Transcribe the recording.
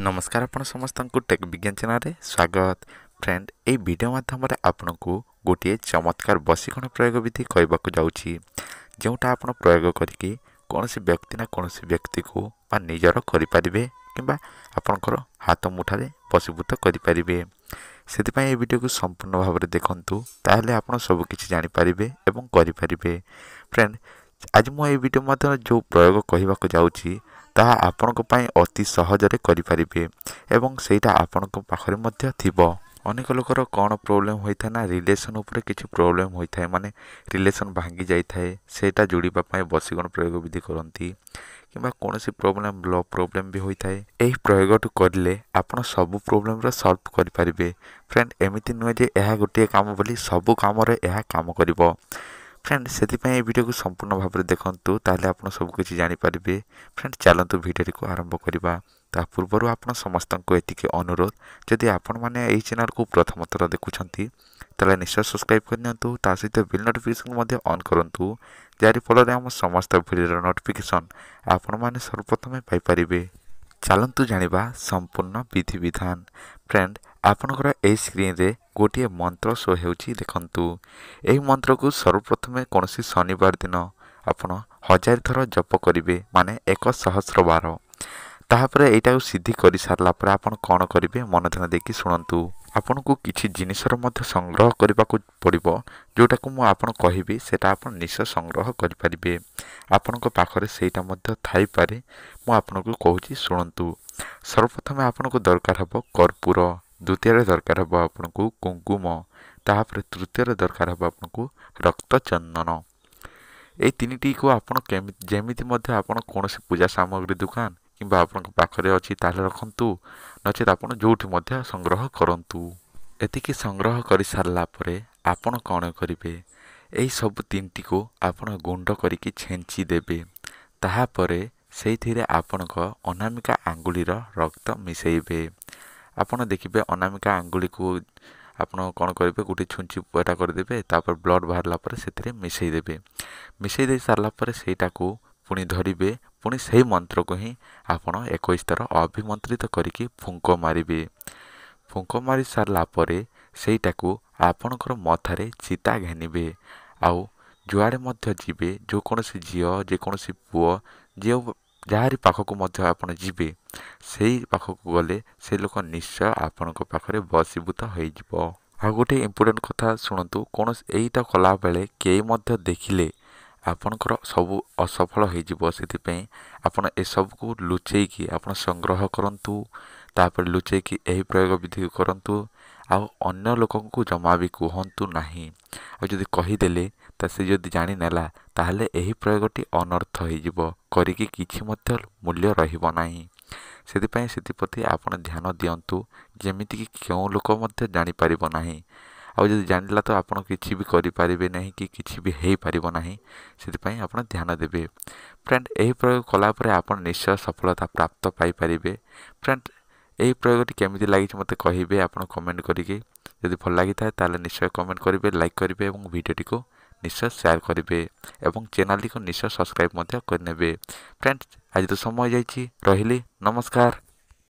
ନମସ୍କାର ଆପଣ ସମସ୍ତଙ୍କୁ ଟେକ୍ ବିଜ୍ଞାନ ଚ୍ୟାନେଲରେ ସ୍ୱାଗତ ଫ୍ରେଣ୍ଡ ଏହି ଭିଡ଼ିଓ ମାଧ୍ୟମରେ ଆପଣଙ୍କୁ ଗୋଟିଏ ଚମତ୍କାର ବଶୀକରଣ ପ୍ରୟୋଗ ବିଧି କହିବାକୁ ଯାଉଛି ଯେଉଁଟା ଆପଣ ପ୍ରୟୋଗ କରିକି କୌଣସି ବ୍ୟକ୍ତି ନା କୌଣସି ବ୍ୟକ୍ତିକୁ ବା ନିଜର କରିପାରିବେ କିମ୍ବା ଆପଣଙ୍କର ହାତ ମୁଠାରେ ବଶୀଭୂତ କରିପାରିବେ ସେଥିପାଇଁ ଏହି ଭିଡ଼ିଓକୁ ସମ୍ପୂର୍ଣ୍ଣ ଭାବରେ ଦେଖନ୍ତୁ ତାହେଲେ ଆପଣ ସବୁକିଛି ଜାଣିପାରିବେ ଏବଂ କରିପାରିବେ ଫ୍ରେଣ୍ଡ ଆଜି ମୁଁ ଏହି ଭିଡ଼ିଓ ମଧ୍ୟରେ ଯେଉଁ ପ୍ରୟୋଗ କହିବାକୁ ଯାଉଛି ତାହା ଆପଣଙ୍କ ପାଇଁ ଅତି ସହଜରେ କରିପାରିବେ ଏବଂ ସେଇଟା ଆପଣଙ୍କ ପାଖରେ ମଧ୍ୟ ଥିବ। ଅନେକ ଲୋକର କ'ଣ ପ୍ରୋବ୍ଲେମ୍ ହୋଇଥାଏ ନା ରିଲେସନ୍ ଉପରେ କିଛି ପ୍ରୋବ୍ଲେମ୍ ହୋଇଥାଏ। ମାନେ ରିଲେସନ୍ ଭାଙ୍ଗି ଯାଇଥାଏ ସେଇଟା ଯୋଡ଼ିବା ପାଇଁ ବସିଗଣ ପ୍ରୟୋଗ ବିଧି କରନ୍ତି କିମ୍ବା କୌଣସି ପ୍ରୋବ୍ଲେମ୍ ଲ ପ୍ରୋବ୍ଲେମ୍ ବି ହୋଇଥାଏ। ଏହି ପ୍ରୟୋଗଟି କରିଲେ ଆପଣ ସବୁ ପ୍ରୋବ୍ଲେମ୍ର ସଲ୍ଭ କରିପାରିବେ। ଫ୍ରେଣ୍ଡ ଏମିତି ନୁହେଁ ଯେ ଏହା ଗୋଟିଏ କାମ ବୋଲି ସବୁ କାମରେ ଏହା କାମ କରିବ। ଫ୍ରେଣ୍ଡ ସେଥିପାଇଁ ଏହି ଭିଡ଼ିଓକୁ ସମ୍ପୂର୍ଣ୍ଣ ଭାବରେ ଦେଖନ୍ତୁ ତାହେଲେ ଆପଣ ସବୁକିଛି ଜାଣିପାରିବେ। ଫ୍ରେଣ୍ଡ ଚାଲନ୍ତୁ ଭିଡ଼ିଓଟିକୁ ଆରମ୍ଭ କରିବା। ତା ପୂର୍ବରୁ ଆପଣ ସମସ୍ତଙ୍କୁ ଏତିକି ଅନୁରୋଧ ଯଦି ଆପଣମାନେ ଏହି ଚ୍ୟାନେଲକୁ ପ୍ରଥମ ଥର ଦେଖୁଛନ୍ତି ତାହେଲେ ନିଶ୍ଚୟ ସବସ୍କ୍ରାଇବ୍ କରିନିଅନ୍ତୁ ତା ସହିତ ବିଲ୍ ନୋଟିଫିକେସନ୍ ମଧ୍ୟ ଅନ୍ କରନ୍ତୁ ଯାହାରି ଫଳରେ ଆମ ସମସ୍ତ ଭିଡ଼ିଓର ନୋଟିଫିକେସନ୍ ଆପଣମାନେ ସର୍ବପ୍ରଥମେ ପାଇପାରିବେ। ଚାଲନ୍ତୁ ଜାଣିବା ସମ୍ପୂର୍ଣ୍ଣ ବିଧିବିଧାନ। ଫ୍ରେଣ୍ଡ ଆପଣଙ୍କର ଏହି ସ୍କ୍ରିନ୍ରେ ଗୋଟିଏ ମନ୍ତ୍ର ଶୋ ହେଉଛି ଦେଖନ୍ତୁ। ଏହି ମନ୍ତ୍ରକୁ ସର୍ବପ୍ରଥମେ କୌଣସି ଶନିବାର ଦିନ ଆପଣ ହଜାର ଥର ଜପ କରିବେ ମାନେ ଏକ ସହସ୍ର ବାର ତାହାପରେ ଏଇଟାକୁ ସିଦ୍ଧି କରିସାରିଲା ପରେ ଆପଣ କ'ଣ କରିବେ ମନ ଧ୍ୟାନ ଦେଇକି ଶୁଣନ୍ତୁ। ଆପଣଙ୍କୁ କିଛି ଜିନିଷର ମଧ୍ୟ ସଂଗ୍ରହ କରିବାକୁ ପଡ଼ିବ ଯେଉଁଟାକୁ ମୁଁ ଆପଣ କହିବି ସେଇଟା ଆପଣ ନିଶ୍ଚୟ ସଂଗ୍ରହ କରିପାରିବେ। ଆପଣଙ୍କ ପାଖରେ ସେଇଟା ମଧ୍ୟ ଥାଇପାରେ ମୁଁ ଆପଣଙ୍କୁ କହୁଛି ଶୁଣନ୍ତୁ। ସର୍ବପ୍ରଥମେ ଆପଣଙ୍କୁ ଦରକାର ହେବ କର୍ପୂର। ଦ୍ୱିତୀୟରେ ଦରକାର ହେବ ଆପଣଙ୍କୁ କୁଙ୍କୁମ। ତାହାପରେ ତୃତୀୟରେ ଦରକାର ହେବ ଆପଣଙ୍କୁ ରକ୍ତ ଚନ୍ଦନ ଏଇ ତିନିଟିକୁ ଆପଣ କେମିତି ଯେମିତି ମଧ୍ୟ ଆପଣ କୌଣସି ପୂଜା ସାମଗ୍ରୀ ଦୋକାନ କିମ୍ବା ଆପଣଙ୍କ ପାଖରେ ଅଛି ତାହେଲେ ରଖନ୍ତୁ। ନଚେତ୍ ଆପଣ ଯେଉଁଠି ମଧ୍ୟ ସଂଗ୍ରହ କରନ୍ତୁ। ଏତିକି ସଂଗ୍ରହ କରିସାରିଲା ପରେ ଆପଣ କ'ଣ କରିବେ? ଏହି ସବୁ ତିନିଟିକୁ ଆପଣ ଗୁଣ୍ଡ କରିକି ଛେଞ୍ଚି ଦେବେ। ତାହାପରେ ସେଇଥିରେ ଆପଣଙ୍କ ଅନାମିକା ଆଙ୍ଗୁଳିର ରକ୍ତ ମିଶାଇବେ। ଆପଣ ଦେଖିବେ ଅନାମିକା ଆଙ୍ଗୁଳିକୁ ଆପଣ କ'ଣ କରିବେ? ଗୋଟେ ଛୁଞ୍ଚି ଏଟା କରିଦେବେ ତାପରେ ବ୍ଲଡ଼୍ ବାହାରିଲା ପରେ ସେଥିରେ ମିଶାଇ ଦେବେ। ମିଶାଇ ଦେଇ ସାରିଲା ପରେ ସେଇଟାକୁ ପୁଣି ଧରିବେ ପୁଣି ସେହି ମନ୍ତ୍ରକୁ ହିଁ ଆପଣ ଏକୋଇଶ ଥର ଅଭିମନ୍ତ୍ରିତ କରିକି ଫୁଙ୍କ ମାରିବେ। ଫୁଙ୍କ ମାରି ସାରିଲା ପରେ ସେଇଟାକୁ ଆପଣଙ୍କର ମଥାରେ ଚିତା ଘେନିବେ। ଆଉ ଯୁଆଡ଼େ ମଧ୍ୟ ଯିବେ ଯେକୌଣସି ଝିଅ ଯେକୌଣସି ପୁଅ ଯେଉଁ ଯାହାରି ପାଖକୁ ମଧ୍ୟ ଆପଣ ଯିବେ ସେଇ ପାଖକୁ ଗଲେ ସେ ଲୋକ ନିଶ୍ଚୟ ଆପଣଙ୍କ ପାଖରେ ବଶୀଭୂତ ହୋଇଯିବ। ଆଉ ଗୋଟେ ଇମ୍ପୋର୍ଟାଣ୍ଟ କଥା ଶୁଣନ୍ତୁ କୌଣସି ଏଇଟା କଲାବେଳେ କେହି ମଧ୍ୟ ଦେଖିଲେ ଆପଣଙ୍କର ସବୁ ଅସଫଳ ହୋଇଯିବ। ସେଥିପାଇଁ ଆପଣ ଏସବୁକୁ ଲୁଚେଇକି ଆପଣ ସଂଗ୍ରହ କରନ୍ତୁ ତାପରେ ଲୁଚେଇକି ଏହି ପ୍ରୟୋଗ ବିଧି କରନ୍ତୁ ଆଉ ଅନ୍ୟ ଲୋକଙ୍କୁ ଜମା ବି କୁହନ୍ତୁ ନାହିଁ। ଆଉ ଯଦି କହିଦେଲେ ତ ସେ ଯଦି ଜାଣିନେଲା ତାହେଲେ ଏହି ପ୍ରୟୋଗଟି ଅନର୍ଥ ହୋଇଯିବ କରିକି କିଛି ମଧ୍ୟ ମୂଲ୍ୟ ରହିବ ନାହିଁ। ସେଥିପାଇଁ ସେଥିପ୍ରତି ଆପଣ ଧ୍ୟାନ ଦିଅନ୍ତୁ ଯେମିତିକି କେଉଁ ଲୋକ ମଧ୍ୟ ଜାଣିପାରିବ ନାହିଁ। ଆଉ ଯଦି ଜାଣିଲା ତ ଆପଣ କିଛି ବି କରିପାରିବେ ନାହିଁ କି କିଛି ବି ହେଇପାରିବ ନାହିଁ ସେଥିପାଇଁ ଆପଣ ଧ୍ୟାନ ଦେବେ। ଫ୍ରେଣ୍ଡ ଏହି ପ୍ରୟୋଗ କଲା ପରେ ଆପଣ ନିଶ୍ଚୟ ସଫଳତା ପ୍ରାପ୍ତ ପାଇପାରିବେ। ଫ୍ରେଣ୍ଡ ଏହି ପ୍ରୟୋଗଟି କେମିତି ଲାଗିଛି ମୋତେ କହିବେ ଆପଣ କମେଣ୍ଟ କରିକି। ଯଦି ଭଲ ଲାଗିଥାଏ ତାହେଲେ ନିଶ୍ଚୟ କମେଣ୍ଟ କରିବେ ଲାଇକ୍ କରିବେ ଏବଂ ଭିଡ଼ିଓଟିକୁ ନିଶ୍ଚୟ ସେୟାର କରିବେ ଏବଂ ଚ୍ୟାନେଲଟିକୁ ନିଶ୍ଚୟ ସବସ୍କ୍ରାଇବ୍ ମଧ୍ୟ କରିନେବେ। ଫ୍ରେଣ୍ଡ ଆଜି ତ ସମୟ ଯାଇଛି ରହିଲି। ନମସ୍କାର।